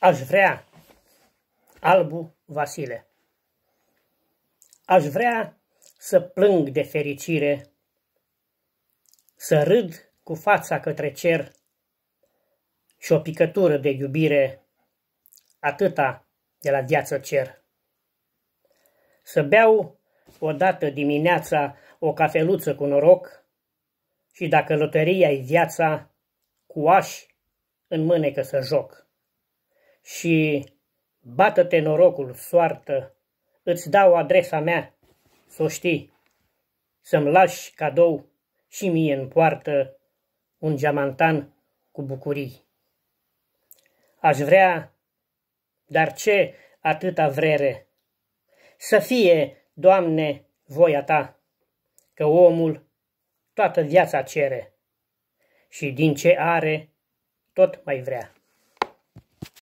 Aș vrea, Albu Vasile, aș vrea să plâng de fericire, să râd cu fața către cer și o picătură de iubire, atâta de la viață cer. Să beau odată dimineața o cafeluță cu noroc și dacă loteria e viața, cu aș în mânecă să joc și bată-te norocul, soartă, îți dau adresa mea, să o știi, să-mi lași cadou și mie în poartă un geamantan cu bucurii. Aș vrea, dar ce atâta vrere, să fie, Doamne, voia Ta, că omul toată viața cere și din ce are, tot mai vrea.